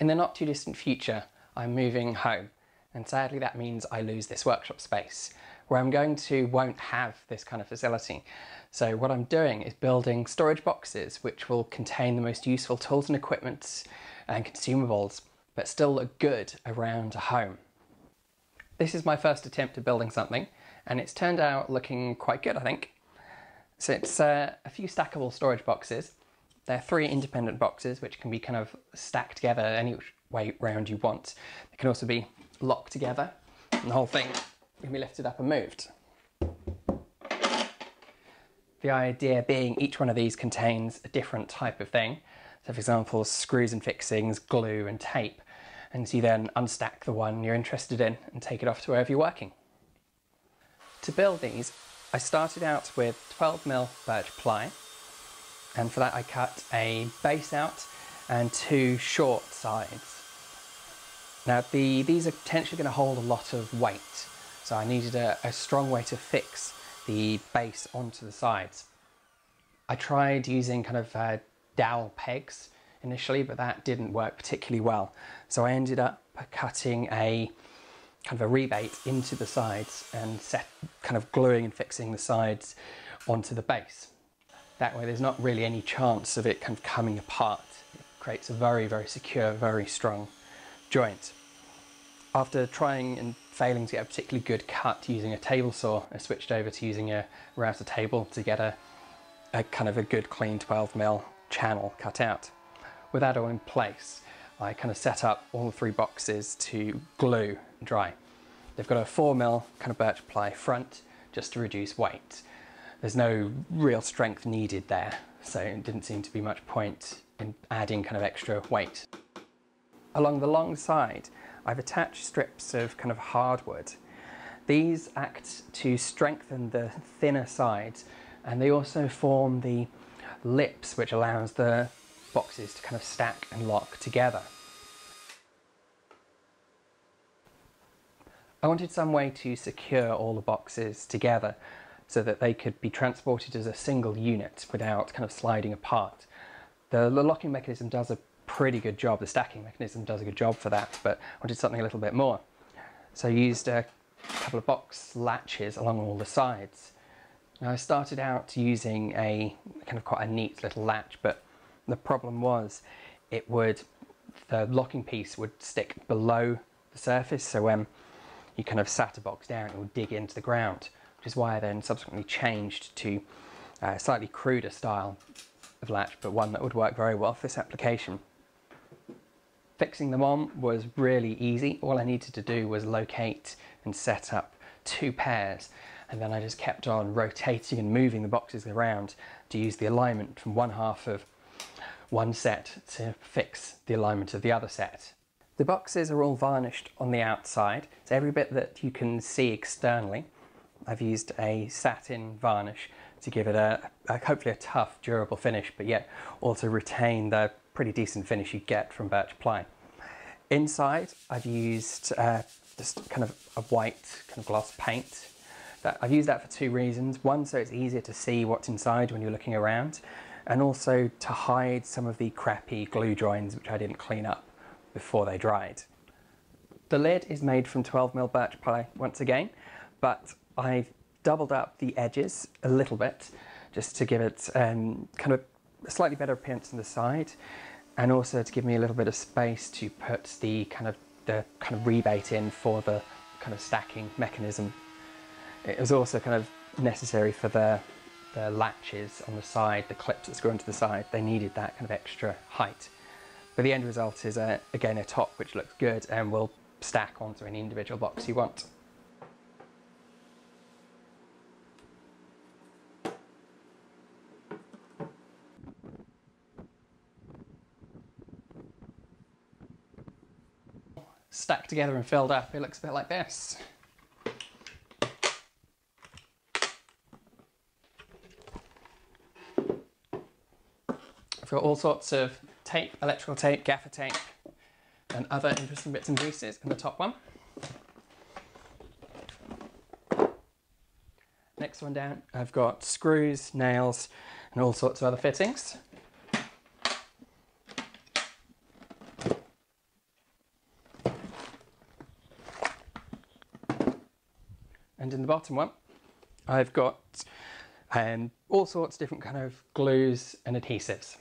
In the not too distant future, I'm moving home, and sadly that means I lose this workshop space. Where I'm going to won't have this kind of facility. So what I'm doing is building storage boxes which will contain the most useful tools and equipment and consumables, but still look good around a home. This is my first attempt at building something, and it's turned out looking quite good, I think. So it's uh, a few stackable storage boxes. They're three independent boxes which can be kind of stacked together any way round you want. They can also be locked together, and the whole thing can be lifted up and moved. The idea being each one of these contains a different type of thing. So for example, screws and fixings, glue and tape. And so you then unstack the one you're interested in and take it off to wherever you're working. To build these, I started out with 12mm birch ply. And for that I cut a base out and two short sides. Now the, these are potentially going to hold a lot of weight. So I needed a, a strong way to fix the base onto the sides. I tried using kind of uh, dowel pegs initially, but that didn't work particularly well. So I ended up cutting a kind of a rebate into the sides and set kind of gluing and fixing the sides onto the base. That way there's not really any chance of it kind of coming apart. It creates a very, very secure, very strong joint. After trying and failing to get a particularly good cut using a table saw, I switched over to using a router table to get a, a kind of a good clean 12mm channel cut out. With that all in place, I kind of set up all the three boxes to glue dry. They've got a 4mm kind of birch ply front just to reduce weight. There's no real strength needed there, so it didn't seem to be much point in adding kind of extra weight. Along the long side, I've attached strips of kind of hardwood. These act to strengthen the thinner sides and they also form the lips which allows the boxes to kind of stack and lock together. I wanted some way to secure all the boxes together so that they could be transported as a single unit without kind of sliding apart. The, locking mechanism does a pretty good job. The stacking mechanism does a good job for that, but I wanted something a little bit more. So I used a couple of box latches along all the sides. Now I started out using a kind of quite a neat little latch, but the problem was it would, the locking piece would stick below the surface, so when you kind of sat a box down, it would dig into the ground, which is why I then subsequently changed to a slightly cruder style of latch, but one that would work very well for this application. Fixing them on was really easy. All I needed to do was locate and set up two pairs and then I just kept on rotating and moving the boxes around to use the alignment from one half of one set to fix the alignment of the other set. The boxes are all varnished on the outside, so every bit that you can see externally, I've used a satin varnish to give it a, a hopefully a tough, durable finish, but yet also retain the pretty decent finish you get from birch ply. Inside, I've used uh, just kind of a white kind of gloss paint. That, I've used that for two reasons. One, so it's easier to see what's inside when you're looking around, and also to hide some of the crappy glue joins which I didn't clean up before they dried. The lid is made from 12mm birch ply once again, but I've doubled up the edges a little bit just to give it um, kind of a slightly better appearance on the side and also to give me a little bit of space to put the kind of the kind of rebate in for the kind of stacking mechanism. It was also kind of necessary for the, the latches on the side, the clips that screw into the side, they needed that kind of extra height. But the end result is, a, again, a top which looks good and will stack onto any individual box you want. Stacked together and filled up, it looks a bit like this. I've got all sorts of tape, electrical tape, gaffer tape, and other interesting bits and pieces in the top one. Next one down, I've got screws, nails, and all sorts of other fittings. And in the bottom one, I've got um, all sorts of different kind of glues and adhesives.